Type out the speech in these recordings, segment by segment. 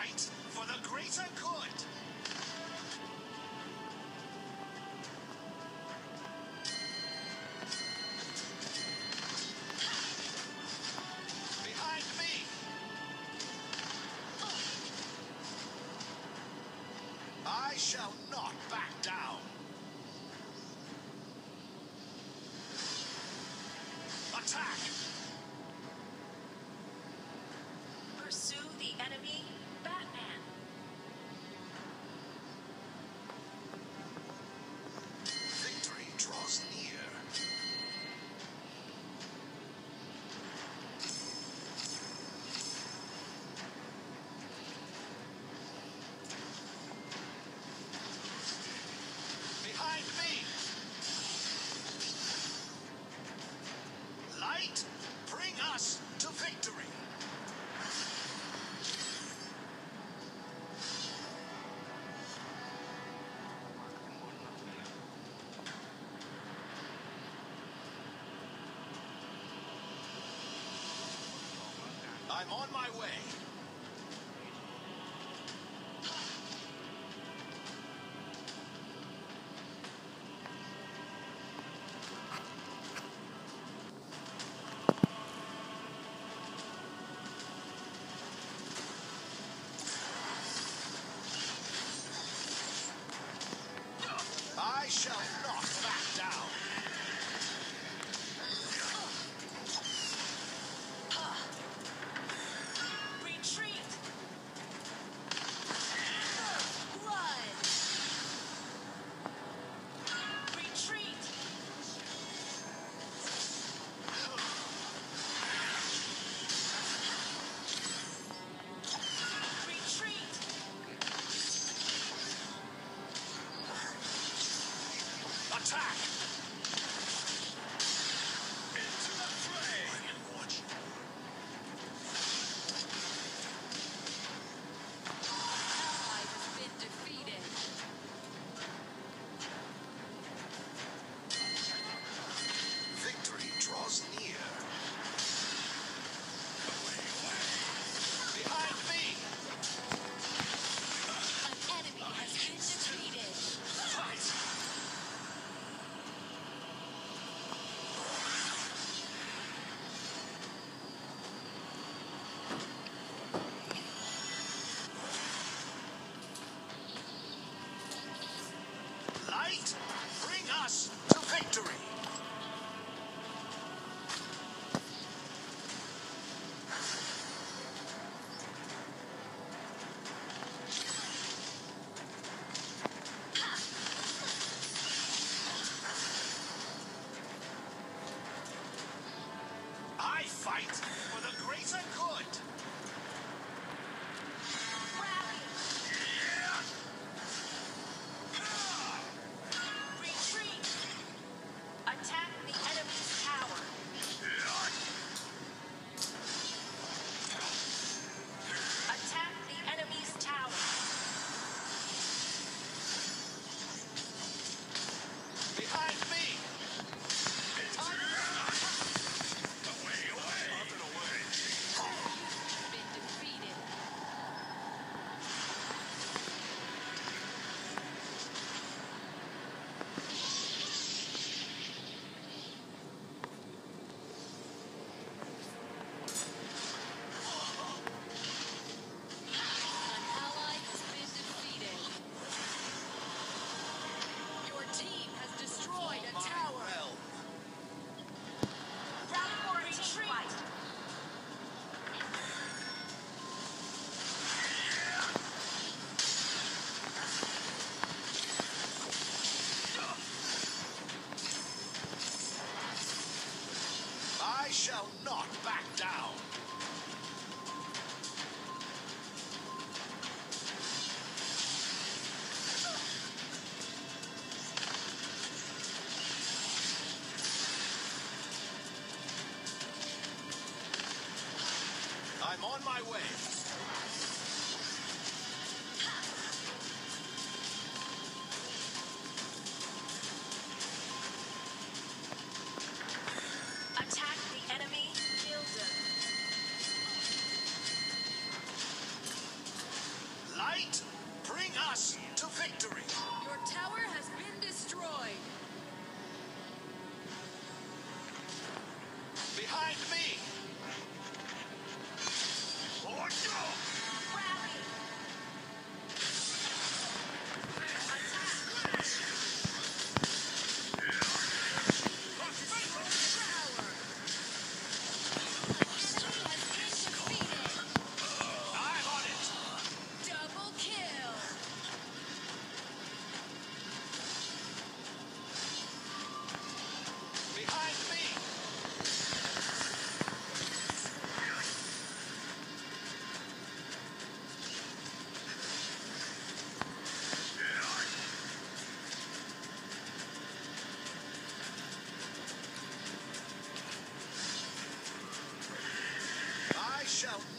fight for the greater good. Behind me. I shall not back down. I'm on my way. I shall I fight for the greater good. not back down. I'm on my way. I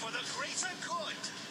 for the greater good!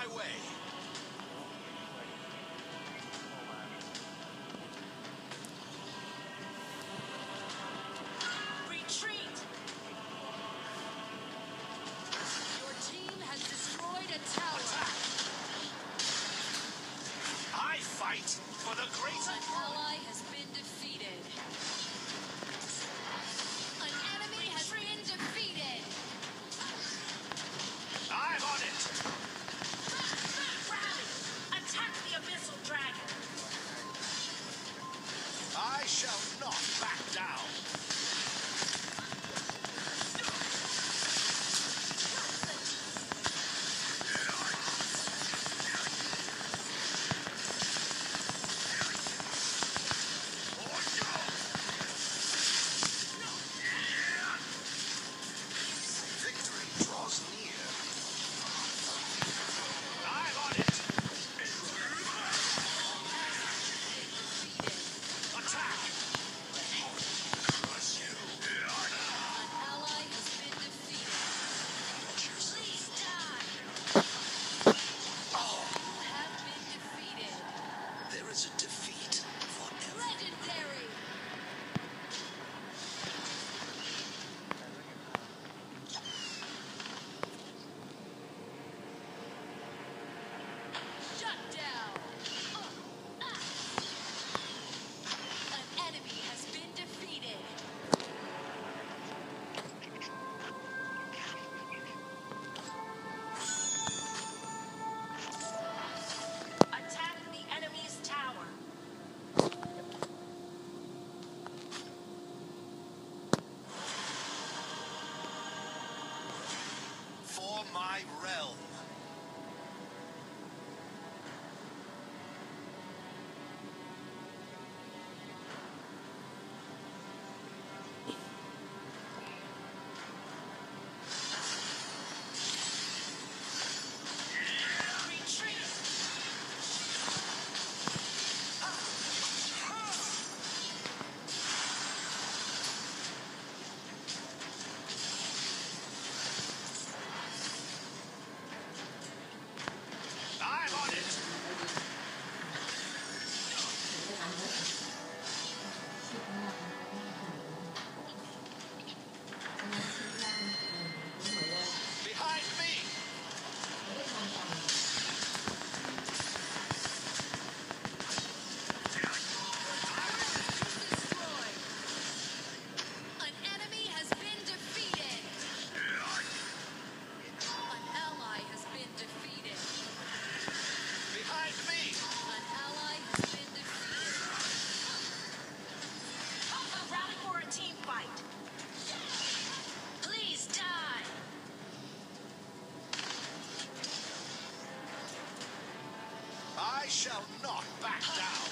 My way. Realm. Shall not back down.